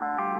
you